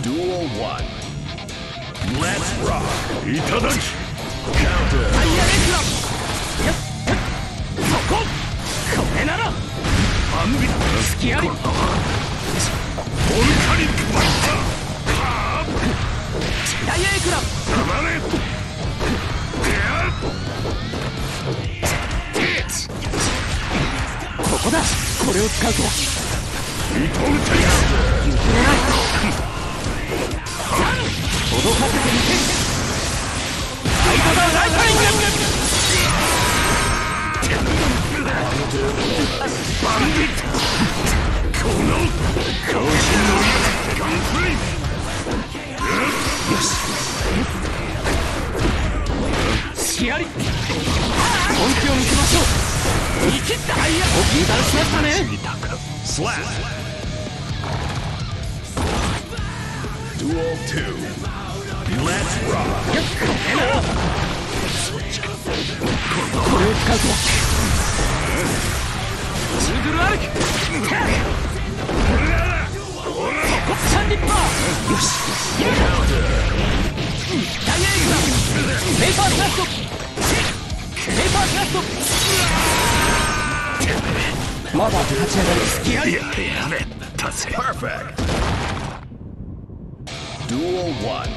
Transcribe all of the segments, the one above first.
Duel 1 Let's rock いただき Counter タイヤレクラそここれならバンビッ隙ありボルカニックバイパーはダイヤエクラあ黙れこだ。これを使うとリトルテイク譲れない脅かせてみせサイドダウンライトニングバンビットこの強心の威力ガンフレイ隙あり本気を見せましょう生きったタイヤを油断しましたね Duel 2 Let's rock これを使うとシングル歩きシャンディッパーよしダイヤエグザメーパースラストメーパースラストまだ立ち上がり隙ありやれやれだぜ Perfect Duel 1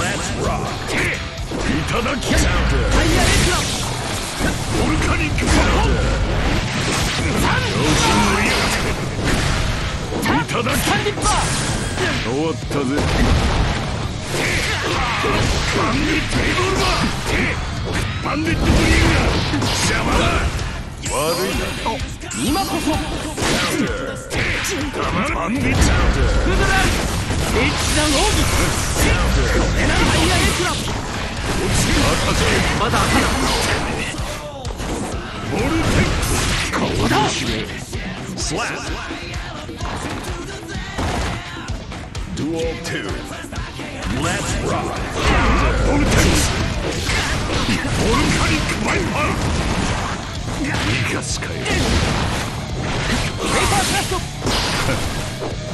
Let's rock! いただき終わったぜバンディットエボルバーバンディットブリーガー邪魔だ悪いな今こそ。バンディットラン一段奥これならタイヤレクラまだ赤だボルテックここだスラッ Duel 2 Let's rock! ボルテックボルカニックバイパー生かすかよメーパースラスト見切ったタイヤレクラスト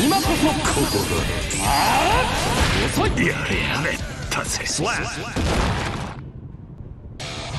今こそここだああ遅いやれやれだぜスラッ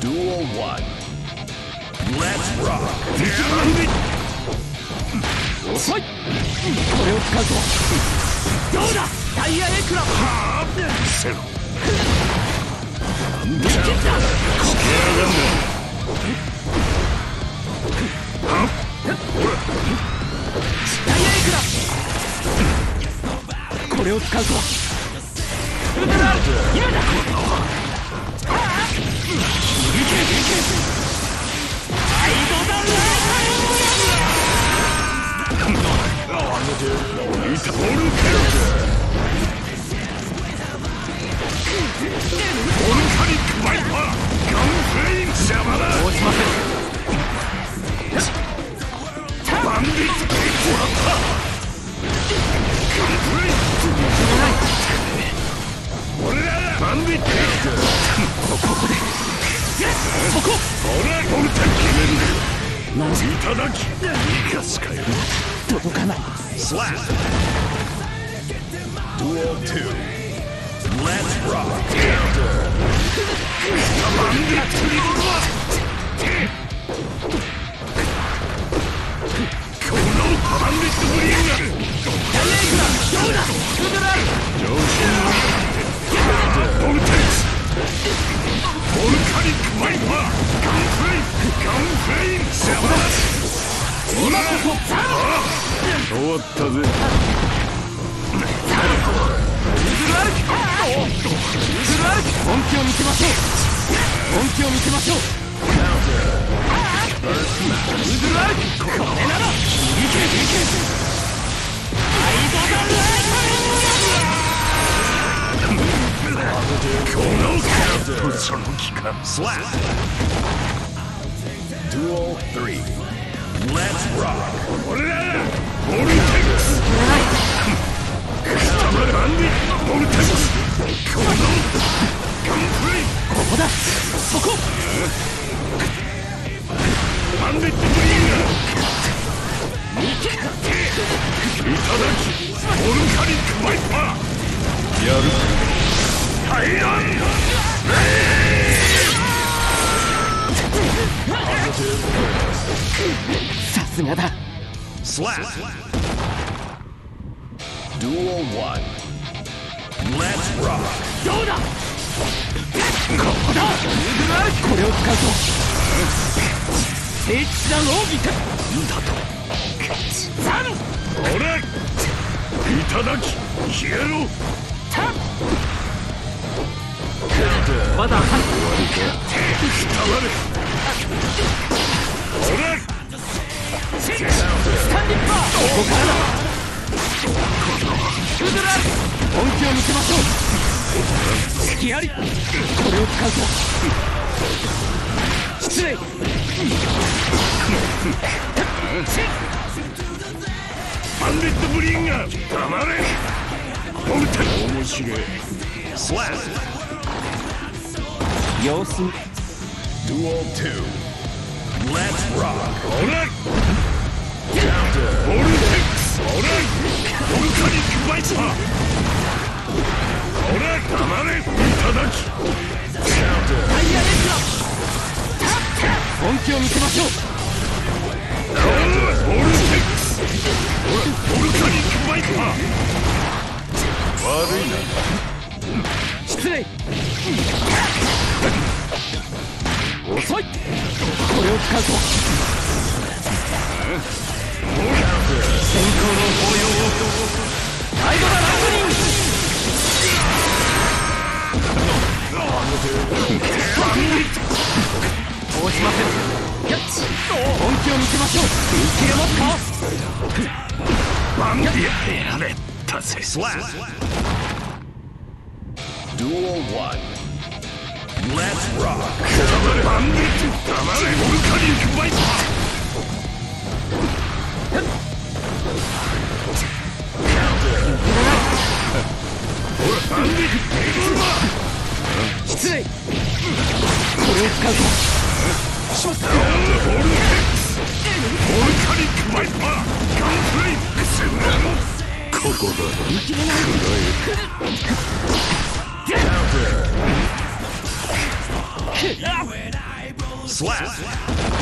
Duel 1 Let's rock! 遅いこれを使うとどうだタイヤエクラセロ見切ったタイヤエクラこれを使うとウルトラ今だ。ああいけいけアイドダライタ俺らだバンディットそこほらボルテ決めるなんせいただき生かすかよ届かない Slap Duel 2 Let's rock Counter バンディットリボルバーこのバンディットブリーガータイヤエクラどうだウルトラ上昇ボルテスボルカニックバイパーガンフレこれならいけいけアイドダライこのその期間スラッ Duel 3. Let's rock. 俺らボルテックスたまるアンディボルテックスこのガンプレイここだそこ Slap. Duel 1. Let's rock. どうだここだこれを使うと聖地な奥義かだとザいただき消えろまだあかんたまる俺スタンディッパーここからだク。ドラ本気を見せましょう隙ありこれ。を使うと失礼バンデットブリーガーたまれ。ボルテ面白い Slap. 様子 Duel 2. Let's rock. 俺ボ遅いこれを使うと先行の抱擁をライドだライトニング応じませんやっ本気を見せましょう見切れますかバンディアやれたぜ Slap. Duel 1. Let's rock. バンディットたまれボルカニックバイパーバンディットエブルバー失礼これを使うとしまったボルテックスボルカニックバイパーガンプレイクセブンここだ見切れないくあ Slap.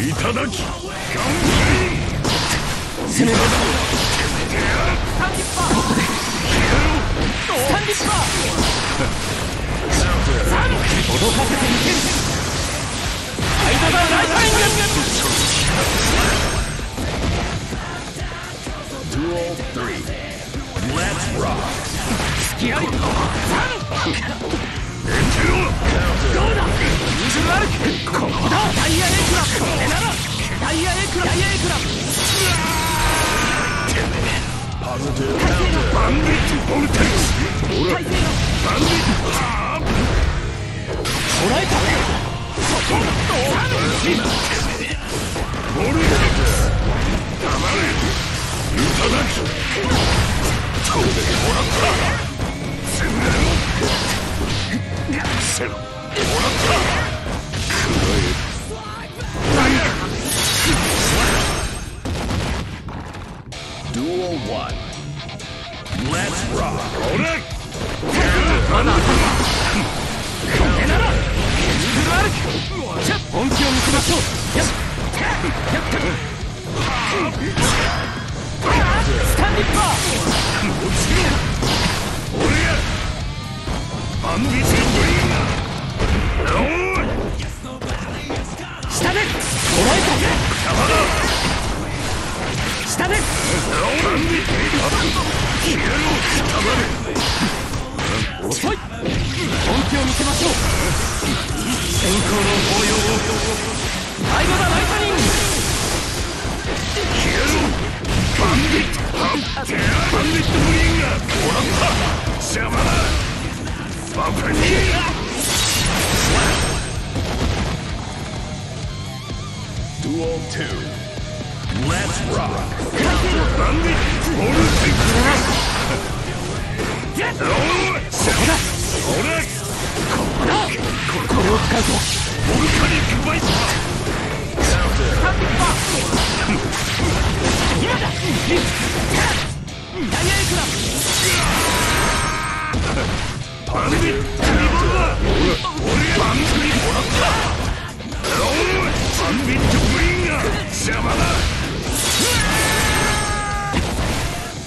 いただきガン攻めろスタンディッパースタンディッパーサン脅かせてみせるライドだライング Duel 3. Let's rock. 隙ありサンプレイどうだ。せろもらったくらえ Duel 1. Let's rock. 俺まだこれなら本気を見せましょうやっスタンディッパ俺やアンビション本気を見せましょう先行の抱擁を最後だライトニング消えろバンビットバンビットブリンガー終わった邪魔だバカに Duel 2. Let's rock. バンビット邪魔だ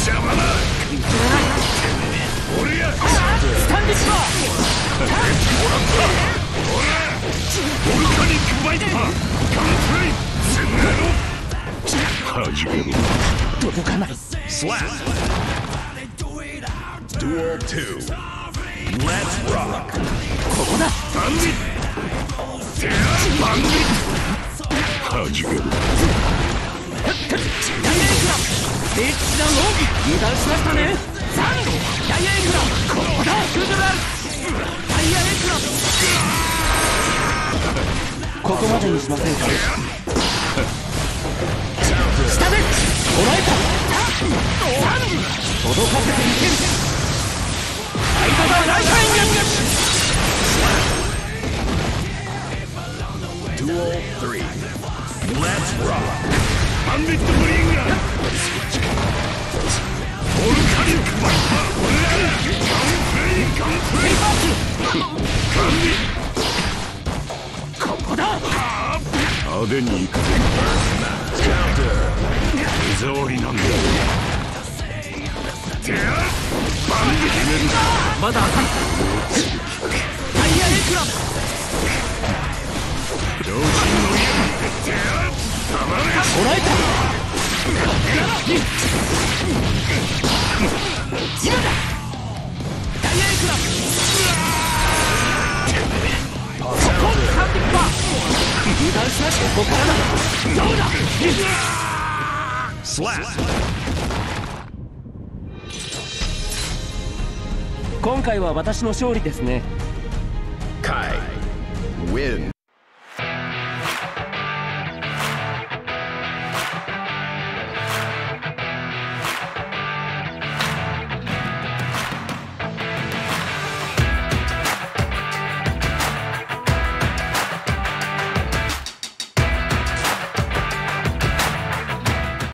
邪魔だ俺やスタンディッパボルカニックバイパーガンプレイ全裸始めろー届かない Slap. Duel 2. Let's rock. ここだバンビットてあバンビット始めろダイヤエクラ聖地団奥義油断しましたね。ザンダイヤエクラここだクドラルダイヤエクラここまでにしませんか下で捕らえたザン届かせてみせる。ライトだライトエンジン Duel 3. Let's rock. バンビットブリンガーまだ派手に行くぜ手触りなん。だてあバンビットまだあか今回は私の勝利ですね。